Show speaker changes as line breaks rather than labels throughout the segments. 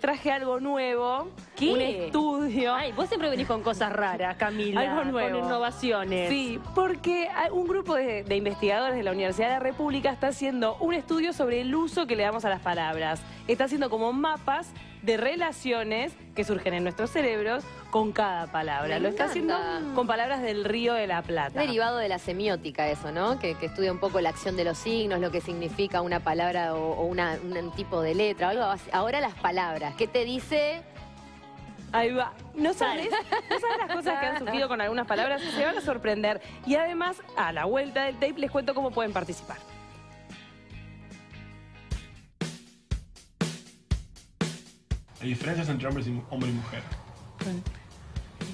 traje algo nuevo,
¿Qué?
un estudio.
Ay, vos siempre venís con cosas raras, Camila.
Algo nuevo.
Con innovaciones.
Sí, porque un grupo de, de investigadores de la Universidad de la República está haciendo un estudio sobre el uso que le damos a las palabras. Está haciendo como mapas de relaciones que surgen en nuestros cerebros con cada palabra.
Me
Lo está haciendo con palabras del Río de la Plata.
Derivado de la semiótica eso, ¿no? Que, que estudia un poco la acción de los signos, lo que significa una palabra o, o una- un tipo de letra o algo. Ahora las palabras. ¿Qué te dice?
Ahí va. ¿No sabes? ¿No sabes las cosas que han surgido con algunas palabras? Se van a sorprender. Y además, a la vuelta del tape les cuento cómo pueden participar.
Hay diferencias entre hombres y, hombre y mujer.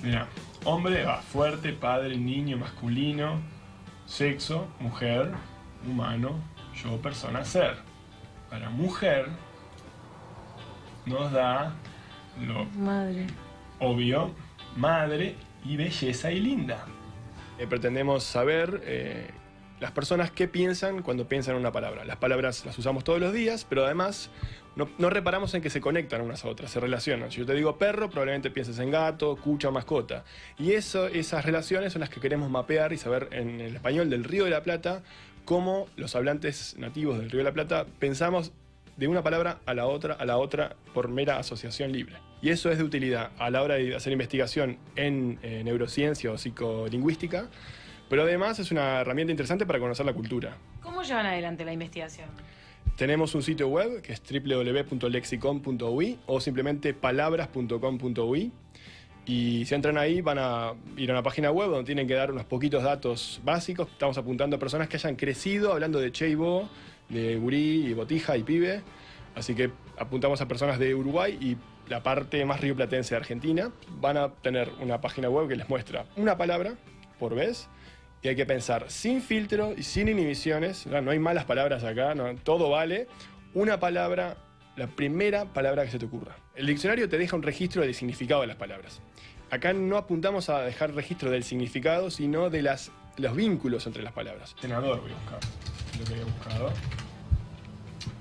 Mira, hombre va fuerte, padre, niño, masculino, sexo, mujer, humano, yo, persona, ser. Para mujer nos da lo
Madre.
obvio, madre y belleza y linda. Eh, pretendemos saber eh, las personas qué piensan cuando piensan en una palabra. Las palabras las usamos todos los días, pero además no, no reparamos en que se conectan unas a otras, se relacionan. Si yo te digo perro, probablemente pienses en gato, cucha, mascota. Y eso, esas relaciones son las que queremos mapear y saber en el español del Río de la Plata cómo los hablantes nativos del Río de la Plata pensamos de una palabra a la otra, a la otra, por mera asociación libre. Y eso es de utilidad a la hora de hacer investigación en eh, neurociencia o psicolingüística, pero además es una herramienta interesante para conocer la cultura.
¿Cómo llevan adelante la investigación?
Tenemos un sitio web que es www.lexicon.ui o simplemente palabras.com.ui. Y si entran ahí van a ir a una página web donde tienen que dar unos poquitos datos básicos. Estamos apuntando a personas que hayan crecido hablando de che y bo, de gurí y botija y pibe. Así que apuntamos a personas de Uruguay y la parte más rioplatense de Argentina. Van a tener una página web que les muestra una palabra por vez y hay que pensar sin filtro y sin inhibiciones. No, no hay malas palabras acá, no, todo vale. Una palabra, la primera palabra que se te ocurra. El diccionario te deja un registro del significado de las palabras. Acá no apuntamos a dejar registro del significado, sino de las, los vínculos entre las palabras. Tenador voy a buscar, lo que había buscado.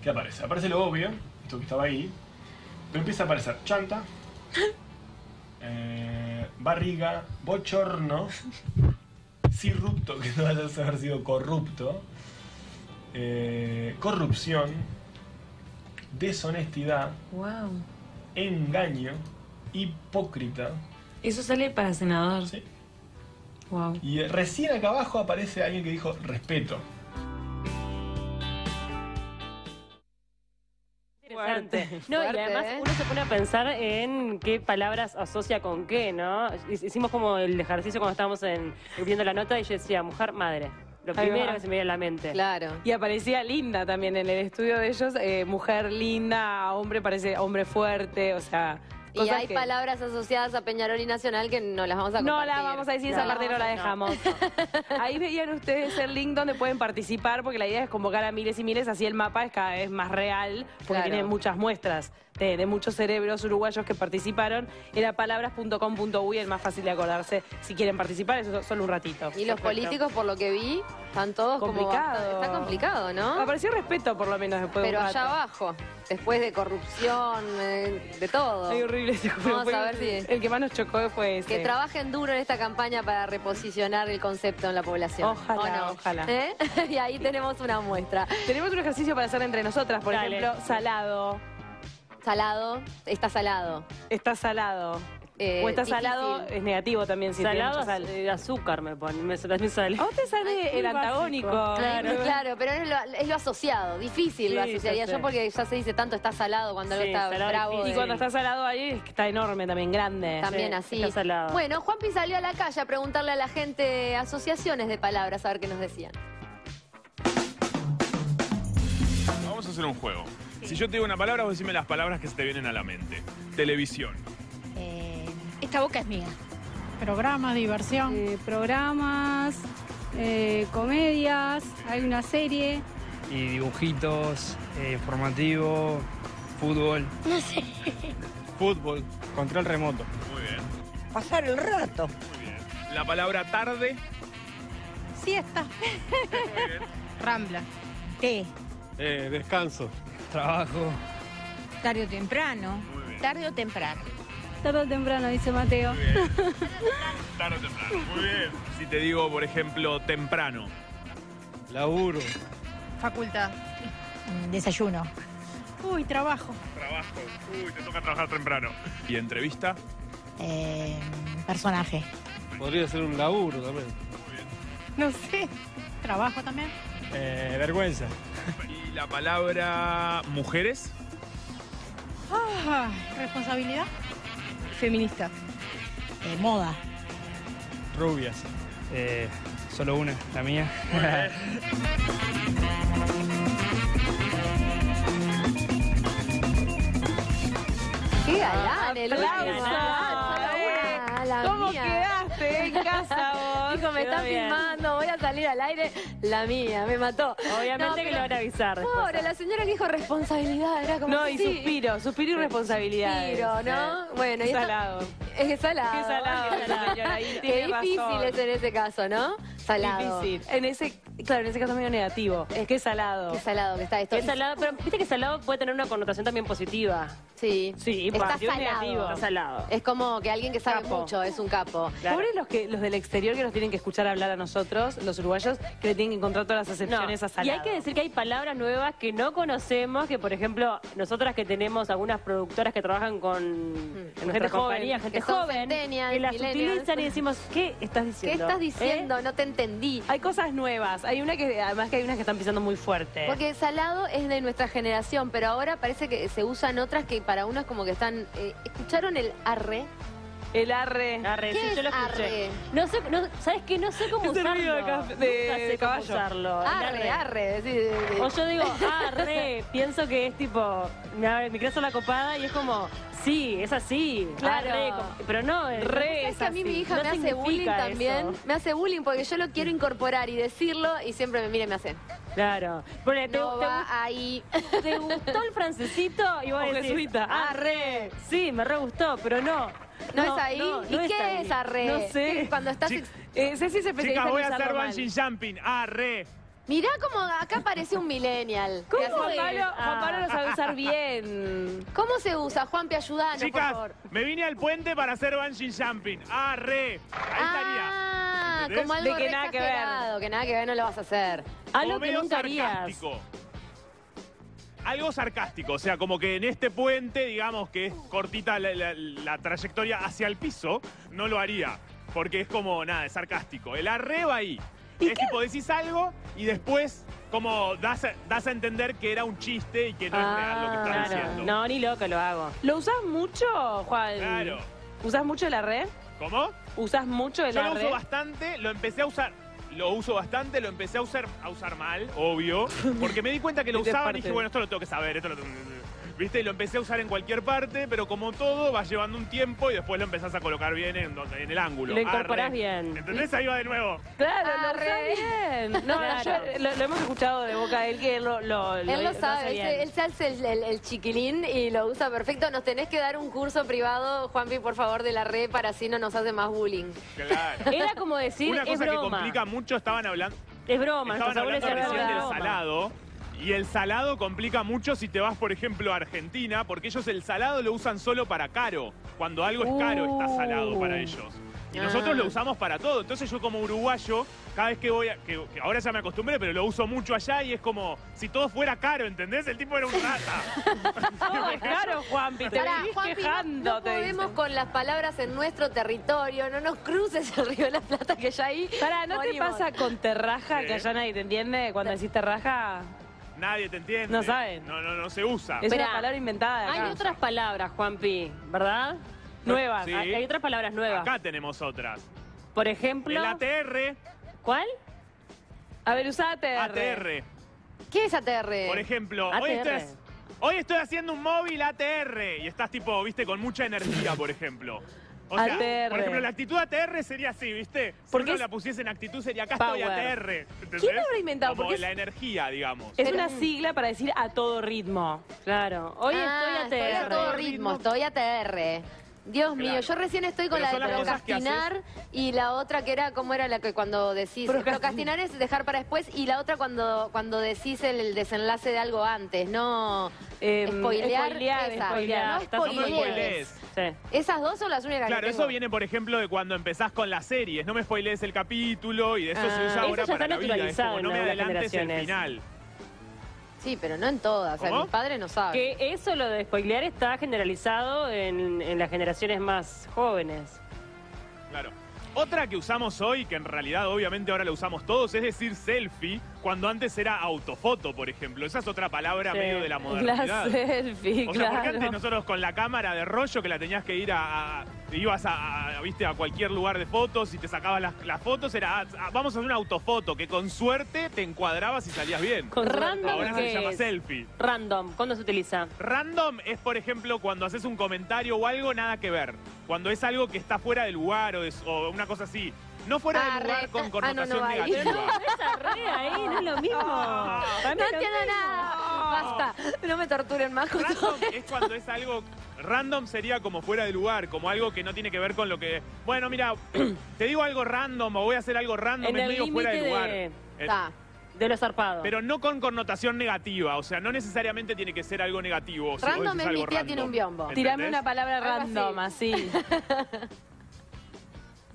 ¿Qué aparece? Aparece lo obvio, esto que estaba ahí, pero empieza a aparecer chanta, eh, barriga, bochorno, cirrupto, que no vaya a haber sido corrupto, eh, corrupción, deshonestidad,
Wow.
engaño, hipócrita.
Eso sale para senador.
¿sí?
Wow.
Y recién acá abajo aparece alguien que dijo respeto.
No,
Fuerte,
y además
¿eh?
uno se pone a pensar en qué palabras asocia con qué, ¿no? Hicimos como el ejercicio cuando estábamos en, viendo la nota y yo decía, mujer, madre. Lo primero que se me viene a la mente.
Claro.
Y aparecía linda también en el estudio de ellos, eh, mujer linda, hombre parece hombre fuerte, o sea...
Y hay
que-
palabras asociadas a Peñarol y Nacional que no las vamos a compartir.
No la vamos a decir, esa parte no la dejamos. Ahí veían ustedes el link donde pueden participar, porque la idea es convocar a miles y miles, así el mapa es cada vez más real, porque
Claro.
tiene muchas muestras de, de muchos cerebros uruguayos que participaron. Era palabras.com.uy, el más fácil de acordarse si quieren participar, eso solo un ratito.
Y los
Perfecto.
políticos, por lo que vi, están todos
Complicado.
Está complicado, ¿no?
Apareció respeto, por lo menos, después de
Pero
un
allá abajo, después de corrupción, eh, de todo.
Ay, horrible
Vamos a ver si-
El que más nos chocó fue ese.
Que trabajen duro en esta campaña para reposicionar el concepto en la población.
Ojalá, ojalá.
¿Eh? y ahí tenemos una muestra.
Tenemos un ejercicio para hacer entre nosotras, por
Dale.
ejemplo, salado.
Salado, está salado.
Está salado.
Eh,
o está
difícil.
salado, es negativo también si tiene
Salado,
mucha sal.
eh, azúcar me pone, me también sale.
A vos te sale
Ay,
el antagónico.
Claro, claro, pero es lo, es lo asociado, difícil lo asociaría yo porque ya se dice tanto está salado cuando
Sí,
algo está
salado
bravo.
Y
de-
cuando está salado ahí, está enorme también, grande.
También
Sí,
así.
está salado.
Bueno, Juanpi salió a la calle a preguntarle a la gente asociaciones de palabras, a ver qué nos decían.
Vamos a hacer un juego. Si yo te digo una palabra, vos decime las palabras que se te vienen a la mente. Televisión.
Esta boca es mía. Programa, diversión.
Eh, programas, eh, comedias, hay una serie.
y dibujitos, eh, informativo, fútbol.
Fútbol, control remoto.
Muy bien,
Pasar el rato.
muy bien. La palabra tarde.
Siesta.
Muy bien.
Rambla.
Té.
Eh, descanso.
Trabajo,
Tarde o temprano.
Muy bien.
tarde o temprano?
Tarde o temprano, dice Mateo.
Tarde o temprano. Muy bien. Si te digo, por ejemplo, temprano.
Laburo.
Facultad.
Desayuno.
Uy, trabajo.
Trabajo. Uy, te toca trabajar temprano. ¿Y entrevista?
Eh, personaje.
Podría ser un laburo también.
No sé. Trabajo también.
Eh, vergüenza.
¿Y la palabra mujeres?
Ah, responsabilidad.
Feminista. Eh, moda.
Rubias. Eh, solo una, la mía.
¡Qué galán, el
Aplausos.
Me
Quedó
están
bien.
filmando, voy a salir al aire. La mía, me mató.
Obviamente
No,
que lo van a avisar después.
Pobre, la señora que dijo responsabilidad, era como
No,
que
y
sí.
suspiro, suspiro y responsabilidad.
Suspiro, ¿no? Bueno, y
Qué
esto-
salado.
Es salado.
Qué salado, señora ahí
difícil
razón.
es en ese caso, ¿no? Salado.
Difícil. En ese, claro, en ese caso medio negativo. Es que salado.
Qué salado que está esto.
Que salado, pero viste que salado puede tener una connotación también positiva.
Sí.
Sí,
Está
positivo y
salado.
negativo. Está salado.
Es como que alguien que sabe
Capo.
mucho es un capo.
Claro.
Pobres los que los del exterior que nos tienen que escuchar hablar a nosotros, los uruguayos, que le tienen que encontrar todas las
No,
excepciones a
y
salado.
hay que decir que hay palabras nuevas que no conocemos, que por ejemplo, nosotras que tenemos algunas productoras que trabajan con nuestra
Gente joven,
compañía, gente
que son
joven,
centennials,
que las
millennials.
utilizan y decimos, ¿qué estás
¿Qué
diciendo?
estás
¿Eh?
diciendo? No te entendí.
Hay cosas nuevas. Hay una que, además que hay unas que están pisando muy fuerte.
Porque salado es de nuestra generación, pero ahora parece que se usan otras que para uno es como que están... eh, ¿Escucharon el arre?
El arre.
Arre,
¿Qué
sí,
es
yo lo escuché.
arre?
No sé, no, ¿sabes qué? No sé cómo
Es el
usarlo.
ruido de caf- de
Nunca sé cómo
caballo.
usarlo. el
Arre, arre. sí, sí, sí.
O yo digo, arre, pienso que es tipo, me, me quiero hacer la copada y es como, sí, es así.
Claro.
arre, como- pero no, es-
Re
¿Sabes
es
que a mí mi hija
No
me hace
significa
bullying
eso.
también? Me hace bullying porque yo lo quiero incorporar y decirlo y siempre me mira y me hace.
Claro. Porque te,
No
te
va ahí.
gust- te gustó el francesito y vos
O
decís,
jesuita.
arre. Sí, me re gustó, pero no.
¿No, es ahí?
no,
¿Y
no
qué
ahí.
es arre?
No sé.
Cuando estás...
Chi-
Eh, Ceci se
Chicas, voy a hacer bungee jumping. Ah, re.
Mirá como acá parece un millennial.
¿Cómo Juan Pablo, Juan
Ah.
Pablo lo sabe usar bien?
¿Cómo se usa? Juanpi, ayudanos, por
Chicas,
favor.
me vine al puente para hacer bungee jumping. Ah, re. Ahí estaría.
Ah,
¿Entendés?
como algo
De que nada que ver.
que nada que ver no lo vas a hacer.
Algo que nunca harías.
Algo sarcástico, o sea, como que en este puente, digamos que es cortita la, la- la trayectoria hacia el piso, no lo haría. Porque es como, nada, es sarcástico. El arreba ahí. Es tipo, decís algo y después como das, a- das a entender que era un chiste y que no es real lo que estás
Ah, Claro.
diciendo.
No, ni loco lo hago.
¿Lo usas mucho, Juan?
Claro.
¿Usas mucho el arre?
¿Cómo?
¿Usas mucho el
Yo lo
arre?
uso bastante, lo empecé a usar. Lo uso bastante, lo empecé a usar, a usar mal, obvio. Porque me di cuenta que lo usaba y dije, bueno, esto lo tengo que saber, esto lo tengo ¿Viste? Y lo empecé a usar en cualquier parte, pero como todo, vas llevando un tiempo y después lo empezás a colocar bien en, donde- en el ángulo.
Lo incorporás
Arre.
bien.
¿Entendés? Ahí va de nuevo.
Claro, lo
Arre.
usa bien. No,
Claro.
yo- lo, lo hemos escuchado de boca de él que él lo, lo,
Él lo sabe, él
bien.
se, él se hace el, el- el chiquilín y lo usa perfecto. Nos tenés que dar un curso privado, Juanpi, por favor, de la red para así no nos hace más bullying.
Claro.
Era como decir,
Una
es
cosa que complica mucho, estaban hablando,
Es broma,
estaban hablando recién
"Es
del
broma".
salado. Y el salado complica mucho si te vas, por ejemplo, a Argentina, porque ellos el salado lo usan solo para caro. Cuando algo es caro, está salado para ellos. Y nosotros
Ah.
lo usamos para todo. Entonces yo como uruguayo, cada vez que voy a... Que, que ahora ya me acostumbré, pero lo uso mucho allá y es como si todo fuera caro, ¿entendés? El tipo era un rata.
No, es caro, Juanpi. Te
Pará, Juanpi, no-
quejando,
no,
te
podemos
dicen.
con las palabras en nuestro territorio, no nos cruces el río de la Plata que ya ahí.
Pará, ¿no te pasa con terraja que allá nadie te entiende cuando decís terraja?
Nadie te entiende.
No saben.
No, no, no se usa.
Es
Esperá,
una palabra inventada acá.
Hay otras palabras, Juanpi, ¿verdad?
Nuevas.
Sí.
Hay, hay otras palabras nuevas.
Acá tenemos otras.
Por ejemplo,
El ATR,
¿cuál?
A ver, usá ATR.
ATR.
¿Qué es ATR?
Por ejemplo, hoy estoy, hoy estoy haciendo un móvil ATR y estás tipo, viste, con mucha energía, por ejemplo. O sea,
ATR.
por ejemplo, la actitud ATR sería así, ¿viste? Si
Porque
uno
es-
la pusiese en actitud sería acá
Power.
estoy ATR. ¿entendés?
¿Quién lo habrá inventado?
Como
Porque es-
la energía, digamos.
Es una sigla para decir a todo ritmo.
Claro. Hoy
Ah,
estoy a
estoy a todo ritmo, estoy ATR. Dios mío, yo recién estoy con
Pero
la de procrastinar y la otra que era, ¿cómo era la que cuando decís?
Procrastinar.
Procrastinar es dejar para después y la otra cuando, cuando decís el, el desenlace de algo antes, no
Em,
spoilear,
spoilear,
esa.
spoilear.
No spoilees. Esas dos son las únicas
Claro,
que
eso
tengo.
viene, por ejemplo, de cuando empezás con las series. No me spoilees el capítulo y de eso se
Ah.
usa
Eso
ahora
ya
para
está
la vida. Es
naturalizado
como
en
no me adelantes el final.
Sí, pero no en todas. O sea,
¿Cómo?
mi padre no sabe.
Que eso, lo de spoilear, está generalizado en, en las generaciones más jóvenes.
Claro. Otra que usamos hoy, que en realidad obviamente ahora la usamos todos, es decir selfie, cuando antes era autofoto, por ejemplo. Esa es otra palabra
Sí.
medio de la modernidad.
La selfie,
O sea, porque
claro.
antes nosotros con la cámara de rollo que la tenías que ir a. a- ibas a, a- viste, a cualquier lugar de fotos y te sacabas las, las fotos, era. ah, ah, vamos a hacer una autofoto que con suerte te encuadrabas y salías bien.
Con
Random,
Ahora se
¿qué
llama
es?
selfie.
Random, ¿cuándo se utiliza?
Random es, por ejemplo, cuando haces un comentario o algo nada que ver. Cuando es algo que está fuera del lugar o, es- o una cosa así. No fuera
Ah,
del lugar con
ah, no,
connotación
no
negativa.
Esa re ahí, no es lo mismo.
Ah.
No entiendo
mismo.
nada. Basta. No me torturen más con todo.
Random es cuando es algo. Random sería como fuera de lugar, como algo que no tiene que ver con lo que. Bueno, mira, te digo algo random o voy a hacer algo random,
En
es
el
medio fuera de lugar.
de-
Eh,
Está.
De lo zarpado.
Pero no con connotación negativa, o sea, no necesariamente tiene que ser algo negativo. si
Random
decís
es mi
algo
tía
random.
tiene un biombo.
¿Entendés?
Tirame una palabra random, así.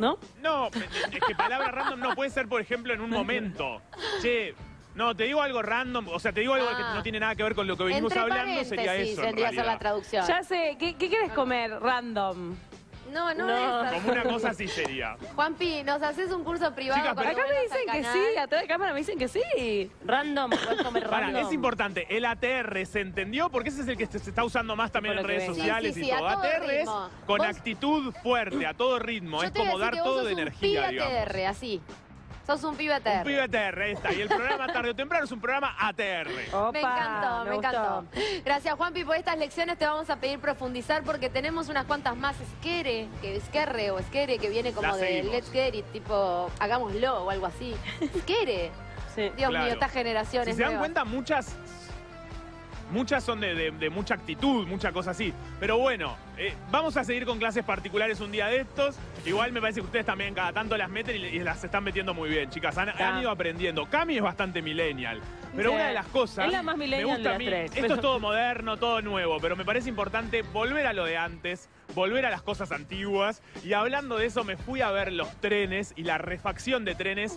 ¿No?
No, es que palabra random no puede ser, por ejemplo, en un momento. Che, no, te digo algo random, o sea, te digo algo
Ah.
que no tiene nada que ver con lo que venimos
Entre
hablando, sería eso. en
vendría a ser la traducción.
Ya sé, ¿qué, qué quieres comer? Random.
No, no,
No.
es
Como una cosa así sería.
Juanpi, nos haces un curso privado
Chicas,
para
pero-
Acá me dicen que sí, atrás de cámara me dicen que sí.
Random, puedes comer
Pará,
random.
es importante, el ATR se entendió porque ese es el que se se está usando más también
Por
en
lo que
redes
ven.
sociales
Sí, sí,
y
sí,
todo.
a todo
ATR es
ritmo.
con
Vos-
actitud fuerte, a todo ritmo,
Yo
es
te iba a
como
decir
dar
que vos
todo
sos
de
un
energía,
pibe
digamos.
ATR, así. Sos un pibe ATR.
Un pibe ATR, ahí está. Y el programa tarde o temprano es un programa ATR.
Opa,
Me encantó, me, encantó. Gracias, Juanpi, por estas lecciones te vamos a pedir profundizar porque tenemos unas cuantas más. Esquere, que esquerre o esquere, que viene como de. Let's Get It, tipo, hagámoslo o algo así. Esquere.
Sí.
Dios
Claro.
mío, estas
Si
generaciones
se dan
nuevas.
cuenta, muchas. Muchas son de, de- de mucha actitud, mucha cosa así. Pero bueno, eh, vamos a seguir con clases particulares un día de estos. Igual me parece que ustedes también cada tanto las meten y, y las están metiendo muy bien, chicas. Han, ido aprendiendo. Cami es bastante millennial. Pero una de las cosas.
Es la más millennial
me gusta
de
a mí,
tres,
Esto es todo moderno, todo nuevo, pero me parece importante volver a lo de antes, volver a las cosas antiguas. Y hablando de eso, me fui a ver los trenes y la refacción de trenes